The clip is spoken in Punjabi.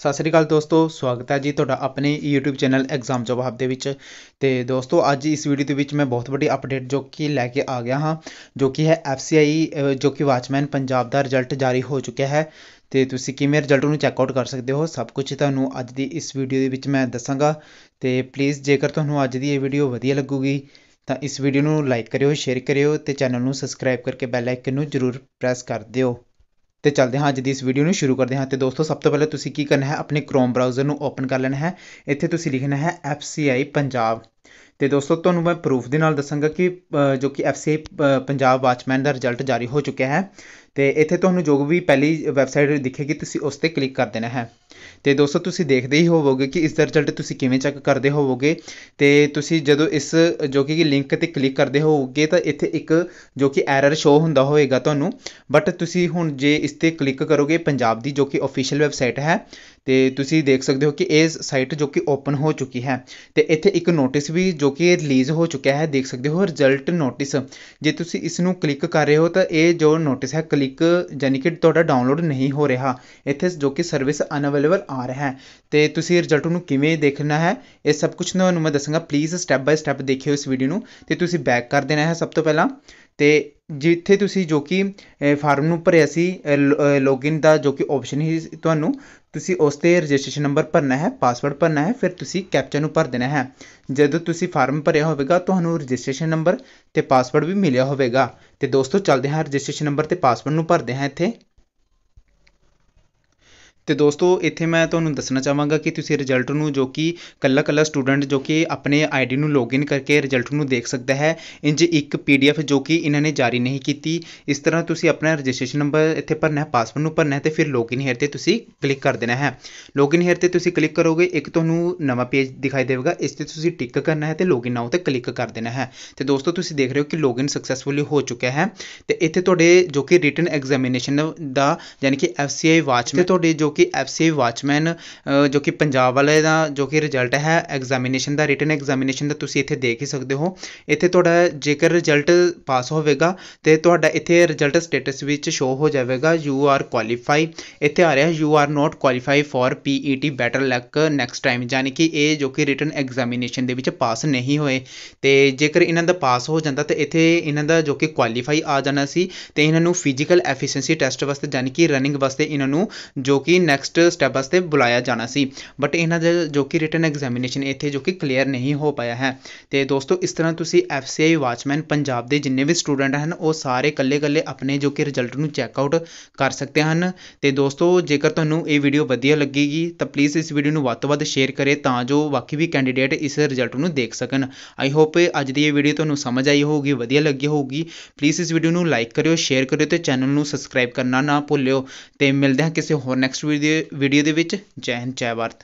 ਸਤਿ ਸ੍ਰੀ ਅਕਾਲ ਦੋਸਤੋ, ਸਵਾਗਤ ਹੈ ਜੀ ਤੁਹਾਡਾ ਆਪਣੇ YouTube ਚੈਨਲ ਐਗਜ਼ਾਮ ਜਵਾਬ ਦੇ ਵਿੱਚ। ਤੇ ਦੋਸਤੋ, ਅੱਜ ਇਸ ਵੀਡੀਓ ਦੇ ਵਿੱਚ ਮੈਂ ਬਹੁਤ ਵੱਡੀ ਅਪਡੇਟ ਜੋ ਕਿ ਲੈ ਕੇ ਆ ਗਿਆ ਹਾਂ, ਜੋ ਕਿ ਹੈ FCI ਜੋ ਕਿ ਵਾਚਮੈਨ ਪੰਜਾਬ ਦਾ ਰਿਜ਼ਲਟ ਜਾਰੀ ਹੋ ਚੁੱਕਿਆ ਹੈ। ਤੇ ਤੁਸੀਂ ਕਿਵੇਂ ਰਿਜ਼ਲਟ ਨੂੰ ਚੈੱਕ ਆਊਟ ਕਰ ਸਕਦੇ ਹੋ, ਸਭ ਕੁਝ ਤੁਹਾਨੂੰ ਅੱਜ ਦੀ ਇਸ ਵੀਡੀਓ ਦੇ ਵਿੱਚ ਮੈਂ ਦੱਸਾਂਗਾ। ਤੇ ਪਲੀਜ਼ ਜੇਕਰ ਤੁਹਾਨੂੰ ਅੱਜ ਦੀ ਇਹ ਵੀਡੀਓ ਵਧੀਆ ਲੱਗੂਗੀ, ਤਾਂ ਇਸ ਵੀਡੀਓ ਨੂੰ ਲਾਈਕ ਕਰਿਓ ਸ਼ੇਅਰ ਕਰਿਓ ਤੇ ਚੈਨਲ ਨੂੰ ਸਬਸਕ੍ਰਾਈਬ ਕਰਕੇ ਬੈਲ ਆਈਕਨ ਨੂੰ ਜ਼ਰੂਰ ਪ੍ਰੈਸ ਕਰ ਦਿਓ। ਤੇ ਚੱਲਦੇ ਹਾਂ ਅੱਜ ਦੀ ਇਸ ਵੀਡੀਓ ਨੂੰ ਸ਼ੁਰੂ ਕਰਦੇ ਹਾਂ। ਤੇ ਦੋਸਤੋ, ਸਭ ਤੋਂ ਪਹਿਲਾਂ ਤੁਸੀਂ ਕੀ ਕਰਨਾ ਹੈ? ਆਪਣੇ ਕ੍ਰੋਮ ਬ੍ਰਾਊਜ਼ਰ ਨੂੰ ਓਪਨ ਕਰ ਲੈਣਾ ਹੈ। ਇੱਥੇ ਤੁਸੀਂ ਲਿਖਣਾ ਹੈ FCI ਪੰਜਾਬ ਤੇ ਦੋਸਤੋ, ਤੁਹਾਨੂੰ ਮੈਂ ਪ੍ਰੂਫ ਦੇ ਨਾਲ ਦੱਸਾਂਗਾ ਕਿ ਜੋ ਕਿ FCI ਪੰਜਾਬ ਵਾਚਮੈਨ ਦਾ ਰਿਜ਼ਲਟ ਜਾਰੀ ਹੋ ਚੁੱਕਿਆ ਹੈ। ਅਤੇ ਇੱਥੇ ਤੁਹਾਨੂੰ ਜੋ ਵੀ ਪਹਿਲੀ ਵੈਬਸਾਈਟ ਦਿਖੇਗੀ, ਤੁਸੀਂ ਉਸ ਤੇ ਕਲਿੱਕ ਕਰ ਦੇਣਾ ਹੈ। ਅਤੇ ਦੋਸਤੋ, ਤੁਸੀਂ ਦੇਖਦੇ ਹੀ ਹੋਵੋਗੇ ਕਿ ਇਸ ਦਾ ਰਿਜ਼ਲਟ ਤੁਸੀਂ ਕਿਵੇਂ ਚੈੱਕ ਕਰਦੇ ਹੋਵੋਗੇ। ਅਤੇ ਤੁਸੀਂ ਜਦੋਂ ਇਸ, ਜੋ ਕਿ ਲਿੰਕ ਤੇ ਕਲਿੱਕ ਕਰਦੇ ਹੋਵੋਗੇ, ਤਾਂ ਇੱਥੇ ਇੱਕ ਜੋ ਕਿ ਐਰਰ ਸ਼ੋ ਹੁੰਦਾ ਹੋਵੇਗਾ ਤੁਹਾਨੂੰ। ਬਟ ਤੁਸੀਂ ਹੁਣ ਜੇ ਇਸ ਤੇ ਕਲਿੱਕ ਕਰੋਗੇ, ਪੰਜਾਬ ਦੀ ਜੋ ਕਿ ਅਫੀਸ਼ੀਅਲ ਵੈਬਸਾਈਟ ਹੈ, ਤੇ ਤੁਸੀਂ ਦੇਖ ਸਕਦੇ ਹੋ ਕਿ ਇਹ ਸਾਈਟ ਜੋ ਕਿ ਓਪਨ ਹੋ ਚੁੱਕੀ ਹੈ। ਤੇ ਇੱਥੇ ਇੱਕ ਨੋਟਿਸ ਵੀ ਜੋ ਕਿ ਰਿਲੀਜ਼ ਹੋ ਚੁੱਕਿਆ ਹੈ, ਦੇਖ ਸਕਦੇ ਹੋ, ਰਿਜ਼ਲਟ ਨੋਟਿਸ। ਜੇ ਤੁਸੀਂ ਇਸ ਨੂੰ ਕਲਿੱਕ ਕਰ ਰਹੇ ਹੋ, ਤਾਂ ਇਹ ਜੋ ਨੋਟਿਸ ਹੈ, ਕਲਿੱਕ ਯਾਨੀ ਕਿ ਤੁਹਾਡਾ ਡਾਊਨਲੋਡ ਨਹੀਂ ਹੋ ਰਿਹਾ, ਇੱਥੇ ਜੋ ਕਿ ਸਰਵਿਸ ਅਨਅਵੇਲੇਬਲ ਆ ਰਿਹਾ ਹੈ। ਤੇ ਤੁਸੀਂ ਰਿਜ਼ਲਟ ਨੂੰ ਕਿਵੇਂ ਦੇਖਣਾ ਹੈ, ਇਹ ਸਭ ਕੁਝ ਤੁਹਾਨੂੰ ਮੈਂ ਦੱਸਾਂਗਾ। ਪਲੀਜ਼ ਸਟੈਪ ਬਾਈ ਸਟੈਪ ਦੇਖਿਓ ਇਸ ਵੀਡੀਓ ਨੂੰ ਤੇ ਤੁਸੀਂ ਬੈਕ ਕਰ ਦੇਣਾ ਹੈ ਸਭ ਤੋਂ ਪਹਿਲਾਂ। ਤੇ ਜਿੱਥੇ ਤੁਸੀਂ ਜੋ ਕਿ ਫਾਰਮ ਨੂੰ ਭਰਿਆ ਸੀ ਲੌਗਇਨ ਦਾ ਜੋ ਕਿ ਆਪਸ਼ਨ ਹੀ ਤੁਹਾਨੂੰ, ਤੁਸੀਂ ਉਸ ਤੇ ਰਜਿਸਟ੍ਰੇਸ਼ਨ ਨੰਬਰ ਭਰਨਾ ਹੈ ਪਾਸਵਰਡ ਭਰਨਾ ਹੈ, ਫਿਰ ਤੁਸੀਂ ਕੈਪਚਾ ਨੂੰ ਭਰ ਦੇਣਾ ਹੈ। ਜਦੋਂ ਤੁਸੀਂ ਫਾਰਮ ਭਰਿਆ ਹੋਵੇਗਾ, ਤੁਹਾਨੂੰ ਰਜਿਸਟ੍ਰੇਸ਼ਨ ਨੰਬਰ ਤੇ ਪਾਸਵਰਡ ਵੀ ਮਿਲਿਆ ਹੋਵੇਗਾ। ਅਤੇ ਦੋਸਤੋ ਚੱਲਦੇ ਹਾਂ ਰਜਿਸਟ੍ਰੇਸ਼ਨ ਨੰਬਰ ਅਤੇ ਪਾਸਵਰਡ ਨੂੰ ਭਰਦੇ ਹਾਂ ਇੱਥੇ। ਅਤੇ ਦੋਸਤੋ, ਇੱਥੇ ਮੈਂ ਤੁਹਾਨੂੰ ਦੱਸਣਾ ਚਾਹਾਂਗਾ ਕਿ ਤੁਸੀਂ ਰਿਜ਼ਲਟ ਨੂੰ ਜੋ ਕਿ ਇਕੱਲਾ ਇਕੱਲਾ ਸਟੂਡੈਂਟ ਜੋ ਕਿ ਆਪਣੇ ਆਈਡੀ ਨੂੰ ਲੌਗਇਨ ਕਰਕੇ ਰਿਜ਼ਲਟ ਨੂੰ ਦੇਖ ਸਕਦਾ ਹੈ ਇੰਜ ਇੱਕ ਪੀਡੀਐਫ ਜੋ ਕਿ ਇਹਨਾਂ ਨੇ ਜਾਰੀ ਨਹੀਂ ਕੀਤੀ। ਇਸ ਤਰ੍ਹਾਂ ਤੁਸੀਂ ਆਪਣਾ ਰਜਿਸਟ੍ਰੇਸ਼ਨ ਨੰਬਰ ਇੱਥੇ ਭਰਨਾ ਹੈ ਪਾਸਵਰਡ ਨੂੰ ਭਰਨਾ ਹੈ ਤੇ ਫਿਰ ਲੌਗਇਨ ਹੇਅਰ ਤੇ ਤੁਸੀਂ ਕਲਿੱਕ ਕਰ ਦੇਣਾ ਹੈ। ਲੌਗਇਨ ਹੇਅਰ ਤੇ ਤੁਸੀਂ ਕਲਿੱਕ ਕਰੋਗੇ, ਇੱਕ ਤੁਹਾਨੂੰ ਨਵਾਂ ਪੇਜ ਦਿਖਾਈ ਦੇਵੇਗਾ, ਇਸ ਤੇ ਤੁਸੀਂ ਟਿਕ ਕਰਨਾ ਹੈ ਤੇ ਲੌਗਇਨ ਨਾਓ ਤੇ ਕਲਿੱਕ ਕਰ ਦੇਣਾ ਹੈ। ਤੇ ਦੋਸਤੋ, ਤੁਸੀਂ ਦੇਖ ਰਹੇ ਹੋ ਕਿ ਲੌਗਇਨ ਸਕਸੈਸਫੁਲੀ ਹੋ ਚੁੱਕਿਆ ਹੈ। ਤੇ ਇੱਥੇ ਤੁਹਾਡੇ ਜੋ ਕਿ ਰਿਟਨ ਐਗਜ਼ਾਮੀਨੇਸ਼ਨ ਦਾ, ਯਾਨੀ ਕਿ ਐਫਸੀਆਈ ਵਾਚ ਤੇ ਤੁਹਾਡੇ ਜੋ ਕਿ ਐਫ ਸੀ ਵਾਚਮੈਨ ਜੋ ਕਿ ਪੰਜਾਬ ਵਾਲੇ ਦਾ ਜੋ ਕਿ ਰਿਜ਼ਲਟ ਹੈ ਐਗਜ਼ਾਮੀਨੇਸ਼ਨ ਦਾ ਰਿਟਨ ਐਗਜ਼ਾਮੀਨੇਸ਼ਨ ਦਾ ਤੁਸੀਂ ਇੱਥੇ ਦੇਖ ਹੀ ਸਕਦੇ ਹੋ। ਇੱਥੇ ਤੁਹਾਡਾ ਜੇਕਰ ਰਿਜ਼ਲਟ ਪਾਸ ਹੋਵੇਗਾ, ਤੇ ਤੁਹਾਡਾ ਇੱਥੇ ਰਿਜ਼ਲਟ ਸਟੇਟਸ ਵਿੱਚ ਸ਼ੋ ਹੋ ਜਾਵੇਗਾ ਯੂ ਆਰ ਕੁਆਲੀਫਾਈ ਇੱਥੇ ਆ ਰਿਹਾ you are not qualify for PET better luck next time ਯਾਨੀ ਕਿ ਇਹ ਜੋ ਕਿ ਰਿਟਨ ਐਗਜ਼ਾਮੀਨੇਸ਼ਨ ਦੇ ਵਿੱਚ ਪਾਸ ਨਹੀਂ ਹੋਏ। ਤੇ ਜੇਕਰ ਇਹਨਾਂ ਦਾ ਪਾਸ ਹੋ ਜਾਂਦਾ, ਤਾਂ ਇੱਥੇ ਇਹਨਾਂ ਦਾ ਜੋ ਕਿ ਕੁਆਲੀਫਾਈ ਆ ਜਾਣਾ ਸੀ, ਤੇ ਇਹਨਾਂ ਨੂੰ ਫਿਜ਼ੀਕਲ ਐਫੀਸ਼ੀਐਂਸੀ ਟੈਸਟ ਵਾਸਤੇ, ਯਾਨੀ ਕਿ ਰਨਿੰਗ ਵਾਸਤੇ ਇਹਨਾਂ ਨੂੰ ਜੋ ਕਿ ਨੈਕਸਟ ਸਟੈਪ ਵਾਸਤੇ ਬੁਲਾਇਆ ਜਾਣਾ ਸੀ। ਬਟ ਇਹਨਾਂ ਦਾ ਜੋ ਕਿ ਰਿਟਨ ਐਗਜ਼ਾਮੀਨੇਸ਼ਨ ਇੱਥੇ ਜੋ ਕਿ ਕਲੀਅਰ ਨਹੀਂ ਹੋ ਪਾਇਆ ਹੈ। ਤੇ ਦੋਸਤੋ, ਇਸ ਤਰ੍ਹਾਂ ਤੁਸੀਂ ਐਫਸੀਆਈ ਵਾਚਮੈਨ ਪੰਜਾਬ ਦੇ ਜਿੰਨੇ ਵੀ ਸਟੂਡੈਂਟ ਹਨ, ਉਹ ਸਾਰੇ ਇਕੱਲੇ ਇਕੱਲੇ ਆਪਣੇ ਜੋ ਕਿ ਰਿਜ਼ਲਟ ਨੂੰ ਚੈੱਕ ਆਊਟ ਕਰ ਸਕਦੇ ਹਨ। ਤੇ ਦੋਸਤੋ, ਜੇਕਰ ਤੁਹਾਨੂੰ ਇਹ ਵੀਡੀਓ ਵਧੀਆ ਲੱਗੇਗੀ, ਤਾਂ ਪਲੀਜ਼ ਇਸ ਵੀਡੀਓ ਨੂੰ ਵੱਧ ਤੋਂ ਵੱਧ ਸ਼ੇਅਰ ਕਰੇ ਤਾਂ ਜੋ ਬਾਕੀ ਵੀ ਕੈਂਡੀਡੇਟ ਇਸ ਰਿਜ਼ਲਟ ਨੂੰ ਦੇਖ ਸਕਣ। ਆਈ ਹੋਪ ਅੱਜ ਦੀ ਇਹ ਵੀਡੀਓ ਤੁਹਾਨੂੰ ਸਮਝ ਆਈ ਹੋਊਗੀ, ਵਧੀਆ ਲੱਗੀ ਹੋਊਗੀ। ਪਲੀਜ਼ ਇਸ ਵੀਡੀਓ ਨੂੰ ਲਾਈਕ ਕਰਿਓ ਸ਼ੇਅਰ ਕਰਿਓ ਤੇ ਚੈਨਲ ਨੂੰ ਸਬਸਕ੍ਰਾਈਬ ਕਰਨਾ ਨਾ ਭੁੱਲਿਓ। ਤੇ ਮਿਲਦੇ ਹਾਂ ਕਿਸੇ ਹੋਰ ਨੈਕਸਟ ਵੀਡੀਓ ਵੀਡੀਓ ਦੇ ਵਿੱਚ ਜੈ ਹਿੰਦ ਜੈ ਭਾਰਤ।